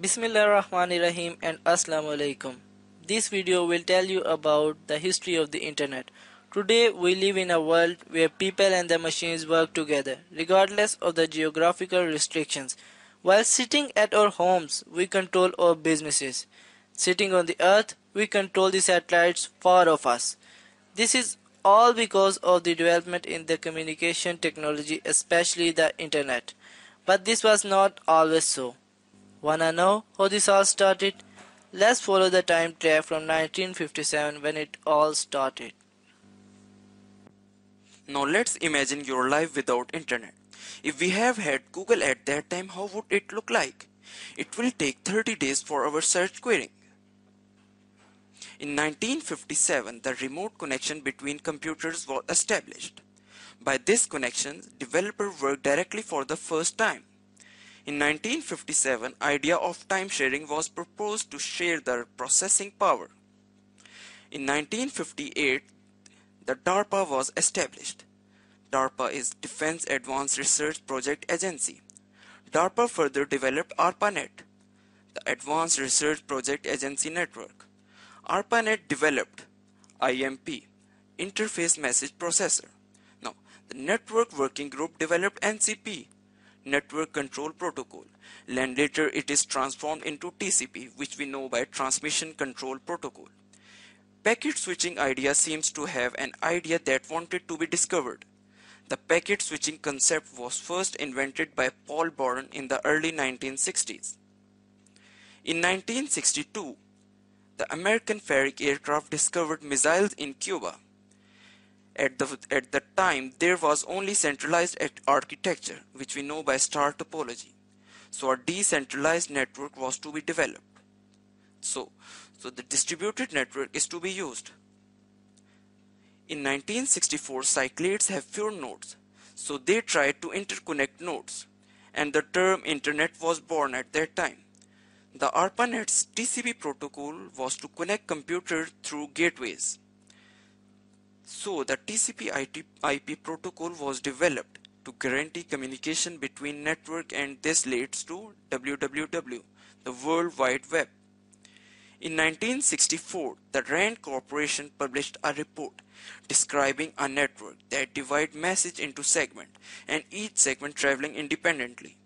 Bismillahirrahmanirrahim and Assalamu alaikum. This video will tell you about the history of the internet. Today we live in a world where people and the machines work together, regardless of the geographical restrictions. While sitting at our homes, we control our businesses. Sitting on the earth, we control the satellites far off us. This is all because of the development in the communication technology, especially the internet. But this was not always so. Wanna know how this all started? Let's follow the time track from 1957 when it all started. Now let's imagine your life without internet. If we have had Google at that time, how would it look like? It will take 30 days for our search querying. In 1957, the remote connection between computers was established. By this connection, developers worked directly for the first time. In 1957, idea of time sharing was proposed to share the processing power. In 1958, the DARPA was established. DARPA is Defense Advanced Research Project Agency. DARPA further developed ARPANET, the Advanced Research Project Agency Network. ARPANET developed IMP, Interface Message Processor. Now, the Network Working Group developed NCP, Network Control Protocol. And later it is transformed into TCP, which we know by Transmission Control Protocol. Packet switching idea seems to have an idea that wanted to be discovered. The packet switching concept was first invented by Paul Baran in the early 1960s. In 1962, the American Fairchild aircraft discovered missiles in Cuba. At the, at the time, there was only centralized architecture, which we know by star topology. So a decentralized network was to be developed. So, so the distributed network is to be used. In 1964, Cyclades have fewer nodes, so they tried to interconnect nodes, and the term Internet was born at that time. The ARPANET's TCP protocol was to connect computers through gateways. So the TCP IP protocol was developed to guarantee communication between network and this leads to WWW, the World Wide Web. In 1964, the RAND Corporation published a report describing a network that divide message into segment and each segment traveling independently.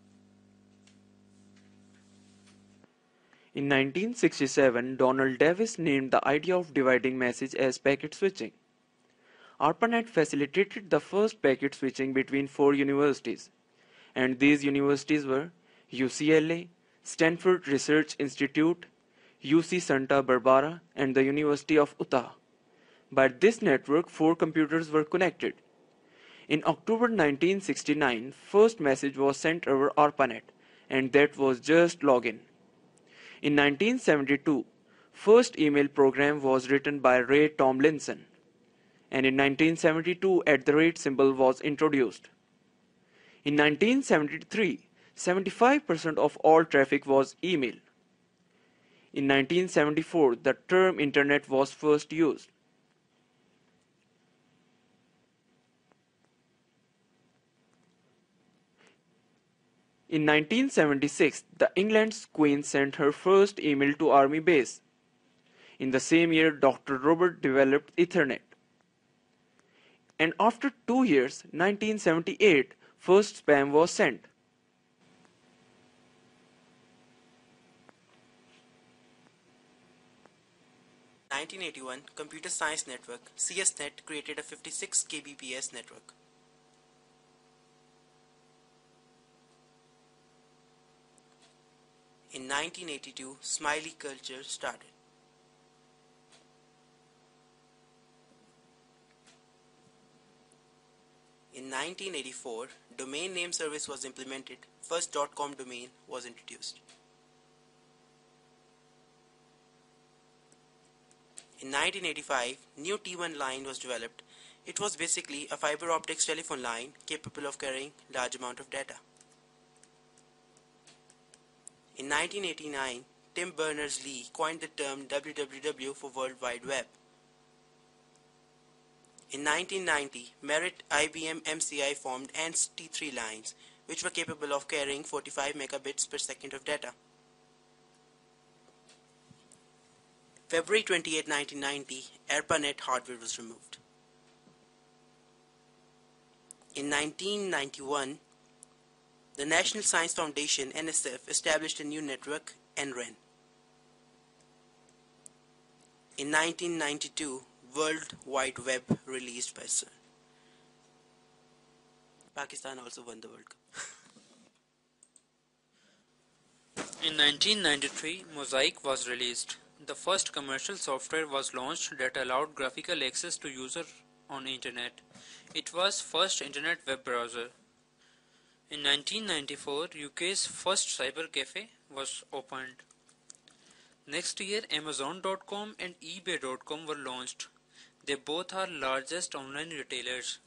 In 1967, Donald Davies named the idea of dividing message as packet switching. ARPANET facilitated the first packet switching between four universities, and these universities were UCLA, Stanford Research Institute, UC Santa Barbara, and the University of Utah. By this network, four computers were connected. In October 1969, first message was sent over ARPANET, and that was just login. In 1972, first email program was written by Ray Tomlinson, and in 1972 at the rate symbol was introduced. In 1973, 75% of all traffic was email. In 1974, the term internet was first used. In 1976, the England's Queen sent her first email to Army base. In the same year, Dr. Robert developed Ethernet. And after two years, 1978, first spam was sent. Eighty one Computer Science Network CSNet created a 56 kbps network. In 1982, Smiley culture started. In 1984, domain name service was implemented. First .com domain was introduced. In 1985, new T1 line was developed. It was basically a fiber optics telephone line capable of carrying large amount of data. In 1989, Tim Berners-Lee coined the term WWW for World Wide Web. In 1990, Merit IBM MCI formed ANSI T3 lines, which were capable of carrying 45 megabits per second of data. February 28, 1990, ARPANET hardware was removed. In 1991, the National Science Foundation NSF established a new network, NREN. In 1992, World Wide Web released by CERN. Pakistan also won the World Cup. In 1993, Mosaic was released. The first commercial software was launched that allowed graphical access to user on internet. It was first internet web browser. In 1994, UK's first cyber cafe was opened. Next year, Amazon.com and eBay.com were launched. They both are largest online retailers.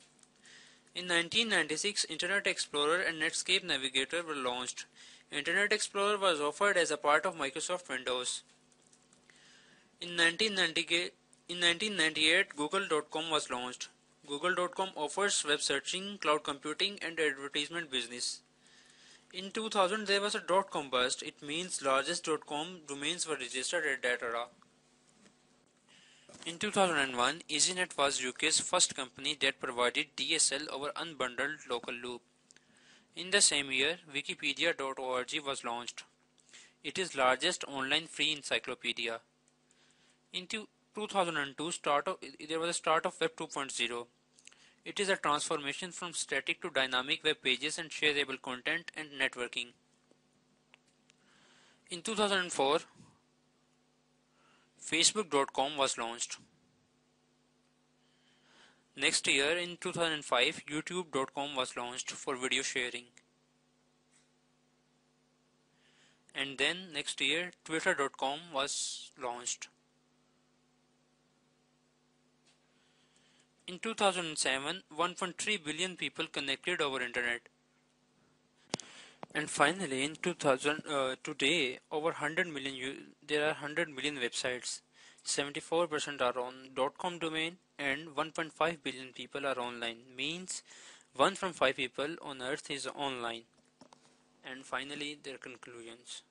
In 1996, Internet Explorer and Netscape Navigator were launched. Internet Explorer was offered as a part of Microsoft Windows. In 1998, Google.com was launched. Google.com offers web searching, cloud computing, and advertisement business. In 2000, there was a dot-com bust. It means largest dot-com domains were registered at that era. In 2001, EasyNet was UK's first company that provided DSL over unbundled local loop. In the same year, Wikipedia.org was launched. It is largest online free encyclopedia. In 2002, start of, there was a start of Web 2.0. It is a transformation from static to dynamic web pages and shareable content and networking. In 2004, Facebook.com was launched. Next year, in 2005, YouTube.com was launched for video sharing. And then next year, Twitter.com was launched. In 2007, 1.3 billion people connected over internet. And finally, in 2000, uh, today, over 100 million, there are 100 million websites. 74% are on .com domain and 1.5 billion people are online. Means 1 from 5 people on earth is online. And finally, their conclusions.